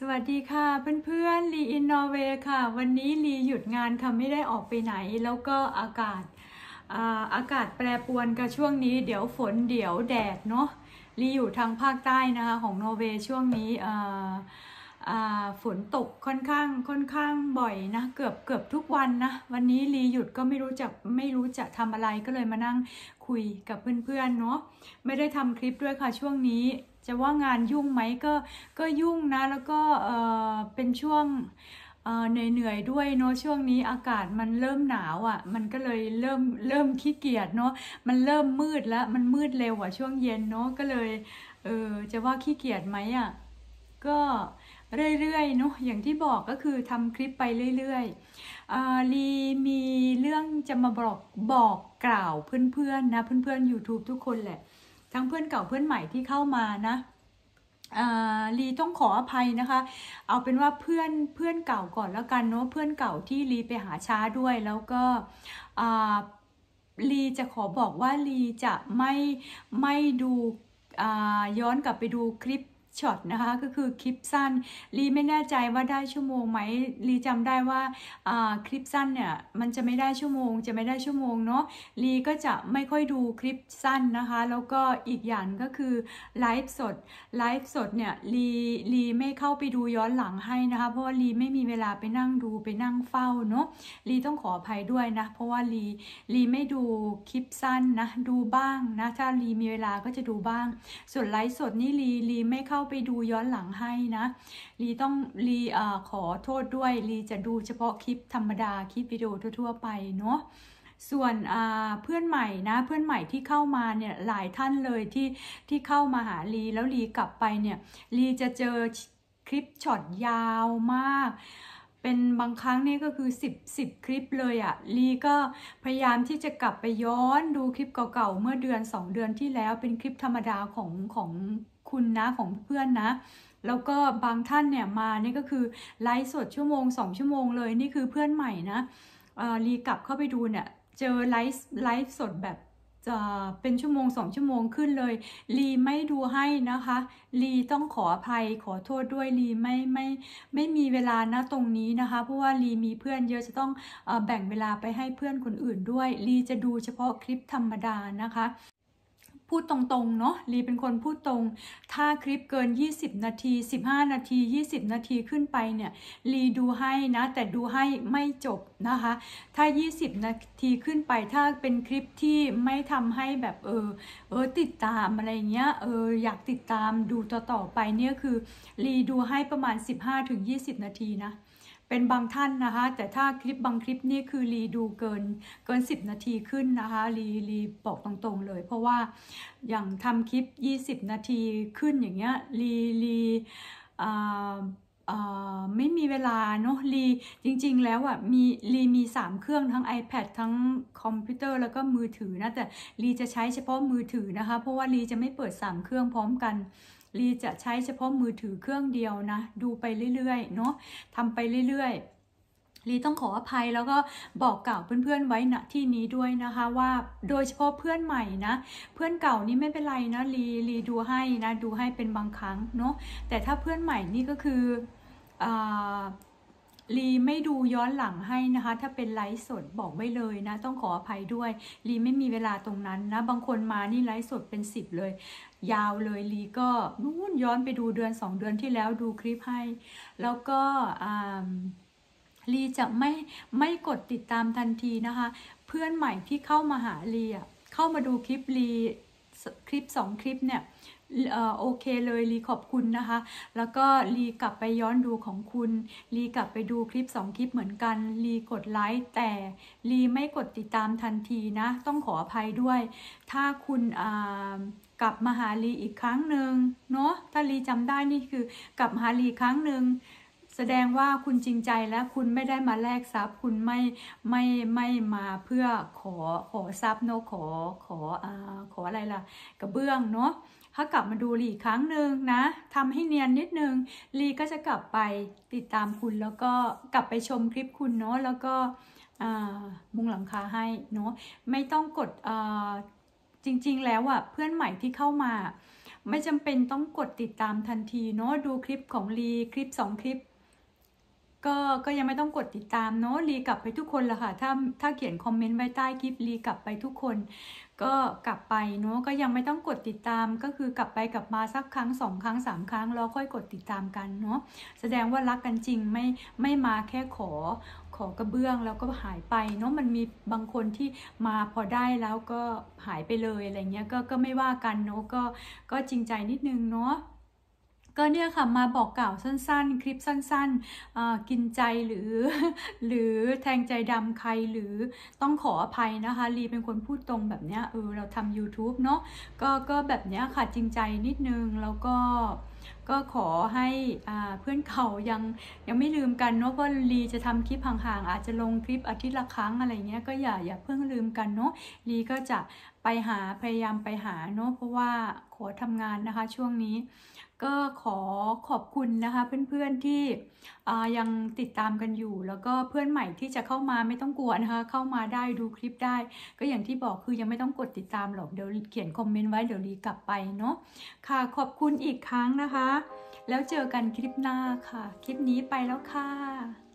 สวัสดีค่ะเพื่อนๆลีอินนอร์เวย์ค่ะ วันนี้ลีหยุดงานค่ะไม่ได้ออกไปไหน แล้วก็อากาศอากาศแปรปรวนกับช่วงนี้ เดี๋ยวฝนเดี๋ยวแดดเนาะลีอยู่ทางภาคใต้นะคะของนอร์เวย์ช่วงนี้ฝนตกค่อนข้างค่อนข้างบ่อยนะเกือบเกือบทุกวันนะวันนี้ลีหยุดก็ไม่รู้จะไม่รู้จะทำอะไรก็เลยมานั่งคุยกับเพื่อนๆเนาะไม่ได้ทำคลิปด้วยค่ะช่วงนี้ จะว่างานยุ่งไหมก็ก็ยุ่งนะ แล้วก็เออเป็นช่วงเออเหนื่อยๆด้วยเนาะช่วงนี้อากาศมันเริ่มหนาวอะ่ะ มันก็เลยเริ่มเริ่มขี้เกียจเนาะมันเริ่มมืดแล้วมันมืดเร็วกว่าช่วงเย็นเนาะก็เลยเออจะว่าขี้เกียจไหมอะ่ะก็เรื่อยๆเนาะอย่างที่บอกก็คือทำคลิปไปเรื่อยๆอ่าลีมีเรื่องจะมาบอกบอกกล่าวเพื่อนๆนะเพื่อนๆ YouTube ทุกคนแหละ ทั้งเพื่อนเก่าเพื่อนใหม่ที่เข้ามานะลีต้องขออภัยนะคะ เอาเป็นว่าเพื่อนเพื่อนเก่าก่อนแล้วกันเนาะเพื่อนเก่าที่ลีไปหาช้าด้วยแล้วก็ลีจะขอบอกว่าลีจะไม่ไม่ดูย้อนกลับไปดูคลิป ช็อตนะคะ ก็คือคลิปสั้นลีไม่แน่ใจว่าได้ชั่วโมงไหมลีจำได้ว่าคลิปสั้นเนี่ยมันจะไม่ได้ชั่วโมง จะไม่ได้ชั่วโมงเนาะลีก็จะไม่ค่อยดูคลิปสั้นนะคะ แล้วก็อีกอย่างก็คือไลฟ์สดไลฟ์สดเนี่ยลีลีไม่เข้าไปดูย้อนหลังให้นะคะเพราะว่าลีไม่มีเวลาไปนั่งดูไปนั่งเฝ้าเนาะลีต้องขออภัยด้วยนะ เพราะว่าลีลีไม่ดูคลิปสั้นนะดูบ้างนะถ้าลีมีเวลาก็จะดูบ้าง ส่วนไลฟ์สดนี่ลีลีไม่เข้าไปดูย้อนหลังให้นะลีต้องลีอขอโทษด้วยลีจะดูเฉพาะคลิปธรรมดาคลิปวิดีโอทั่วๆไปเนาะส่วนเพื่อนใหม่นะเพื่อนใหม่ที่เข้ามาเนี่ยหลายท่านเลยที่ที่เข้ามาหาลีแล้วลีกลับไปเนี่ยลีจะเจอคลิปช็อตยาวมาก เป็นบางครั้งนี่ก็คือ 10 10 คลิปเลยอะ่ะลีก็พยายามที่จะกลับไปย้อนดูคลิปเก่าๆ เมื่อเดือน 2 เดือนที่แล้วเป็นคลิปธรรมดาของของคุณนะของเพื่อนนะ แล้วก็บางท่านเนี่ยมานี่ก็คือไลฟ์สดชั่วโมงสองชั่วโมงเลยนี่คือเพื่อนใหม่นะลีกลับเข้าไปดูเนี่ยเจอไลฟ์ไลฟ์สดแบบ จะเป็นชั่วโมงสองชั่วโมงขึ้นเลย ลีไม่ดูให้นะคะ ลีต้องขออภัยขอโทษด้วยลีไม่ไม่ไม่มีเวลานะตรงนี้นะคะ เพราะว่าลีมีเพื่อนเยอะจะต้องแบ่งเวลาไปให้เพื่อนคนอื่นด้วย ลีจะดูเฉพาะคลิปธรรมดานะคะ พูดตรงๆ เนาะลีเป็นคนพูดตรง ถ้าคลิปเกิน 20 นาที 15 นาที 20 นาทีขึ้นไปเนี่ยลีดูให้นะ แต่ดูให้ไม่จบนะคะ ถ้า 20 นาทีขึ้นไป ถ้าเป็นคลิปที่ไม่ทำให้แบบเออ เออติดตามอะไรเงี้ย เอออยากติดตามดูต่อๆไปเนี่ยคือลีดูให้ประมาณ 15-20 นาทีนะ เป็นบางท่านนะคะ แต่ถ้าคลิปบางคลิปนี่คือรีดูเกินเกิน 10 นาทีขึ้นนะคะรีรีบอกตรงๆเลย เพราะว่าอย่างทำคลิป 20 นาทีขึ้นอย่างเงี้ยรีรีไม่มีเวลาเนาะรีจริง ๆ แล้วอะมีรีมี 3 เครื่องทั้ง iPad ทั้งคอมพิวเตอร์แล้วก็มือถือนะแต่รีจะใช้เฉพาะมือถือนะคะ เพราะว่ารีจะไม่เปิด 3 เครื่องพร้อมกัน ลีจะใช้เฉพาะมือถือเครื่องเดียวนะ ดูไปเรื่อยๆเนาะทำไปเรื่อยๆลีต้องขออภัยแล้วก็บอกกล่าวเพื่อนๆไว้ณที่นี้ด้วยนะคะว่าโดยเฉพาะเพื่อนใหม่นะ เพื่อนเก่านี่ไม่เป็นไรนะลีลีดูให้นะดูให้เป็นบางครั้งเนาะแต่ถ้าเพื่อนใหม่นี่ก็คืออ ลีไม่ดูย้อนหลังให้นะคะ ถ้าเป็นไลฟ์สดบอกไว้เลยนะ ต้องขออภัยด้วย ลีไม่มีเวลาตรงนั้นนะ บางคนมานี่ไลฟ์สดเป็นสิบเลย ยาวเลยลีก็นู่นย้อนไปดูเดือนสองเดือนที่แล้วดูคลิปให้ แล้วก็ลีจะไม่ไม่กดติดตามทันทีนะคะ เพื่อนใหม่ที่เข้ามาหาลีอะเข้ามาดูคลิปลีคลิปสองคลิปเนี่ย โอเคเลยรีขอบคุณนะคะ แล้วก็รีกลับไปย้อนดูของคุณรีกลับไปดูคลิป 2 คลิปเหมือนกันรีกดไลค์แต่รีไม่กดติดตามทันทีนะ ต้องขออภัยด้วย ถ้าคุณกลับมาหารีอีกครั้งหนึ่งเนาะถ้ารีจำได้นี่คือกลับมาหารีครั้งหนึ่งแสดงว่าคุณจริงใจและคุณไม่ได้มาแลกทรัพย์ คุณไม่ไม่ไม่มาเพื่อขอขอทรัพย์เนาะขอขออ่าขออะไรล่ะ กระเบื้องเนาะ ถ้ากลับมาดูลีครั้งหนึ่งนะทำให้เนียนนิดนึงลีก็จะกลับไปติดตามคุณแล้วก็กลับไปชมคลิปคุณเนาะแล้วก็มุงหลังคาให้เนาะไม่ต้องกดจริง ๆ แล้วอะเพื่อนใหม่ที่เข้ามา ไม่จำเป็นต้องกดติดตามทันทีเนาะดูคลิปของลีคลิปสองคลิป ก็ก็ยังไม่ต้องกดติดตามเนาะรีกลับไปทุกคนละค่ะ ถ้าถ้าเขียนคอมเมนต์ไว้ใต้คลิปรีกลับไปทุกคน ก็กลับไปเนาะก็ยังไม่ต้องกดติดตาม ก็คือกลับไปกลับมาสักครั้งสองครั้งสามครั้งแล้วค่อยกดติดตามกันเนาะแสดงว่ารักกันจริงไม่ไม่มาแค่ขอขอกระเบื้องแล้วก็หายไปเนาะมันมีบางคนที่มาพอได้แล้วก็หายไปเลยอะไรเงี้ยก็ก็ไม่ว่ากันเนาะก็ก็จริงใจนิดนึงเนาะ ก็เนี่ยค่ะมาบอกกล่าวสั้นๆ คลิปสั้นๆ กินใจหรือ หรือแทงใจดำใครหรือต้องขออภัยนะคะลีเป็นคนพูดตรงแบบเนี้ยเออเราทำ YouTube เนาะก็ก็แบบเนี้ยค่ะจริงใจนิดนึงแล้วก็ ก็ขอให้เพื่อนเขายังยังไม่ลืมกันเนาะเพราะลีจะทำคลิปห่างๆ อาจจะลงคลิปอาทิตย์ละครั้งอะไรเงี้ยก็อย่าอย่าเพิ่งลืมกันเนาะลีก็จะไปหาพยายามไปหาเนาะเพราะว่าขอทำงานนะคะช่วงนี้ ก็ขอขอบคุณนะคะเพื่อนๆที่ยังติดตามกันอยู่ แล้วก็เพื่อนใหม่ที่จะเข้ามาไม่ต้องกลัวนะคะเข้ามาได้ดูคลิปได้ ก็อย่างที่บอกคือยังไม่ต้องกดติดตามหรอกเดี๋ยวเขียนคอมเมนต์ไว้เดี๋ยวรีกลับไปเนาะค่ะขอบคุณอีกครั้งนะคะแล้วเจอกันคลิปหน้าค่ะ คลิปนี้ไปแล้วค่ะ